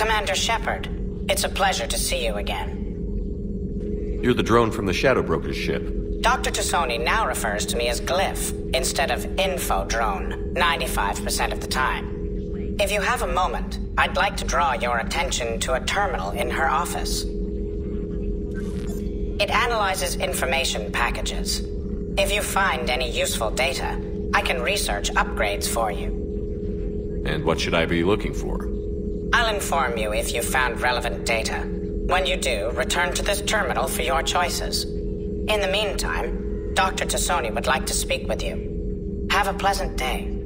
Commander Shepard, it's a pleasure to see you again. You're the drone from the Shadow Broker's ship. Dr. T'Soni now refers to me as Glyph instead of Info Drone 95% of the time. If you have a moment, I'd like to draw your attention to a terminal in her office. It analyzes information packages. If you find any useful data, I can research upgrades for you. And what should I be looking for? I'll inform you if you've found relevant data. When you do, return to this terminal for your choices. In the meantime, Dr. T'Soni would like to speak with you. Have a pleasant day.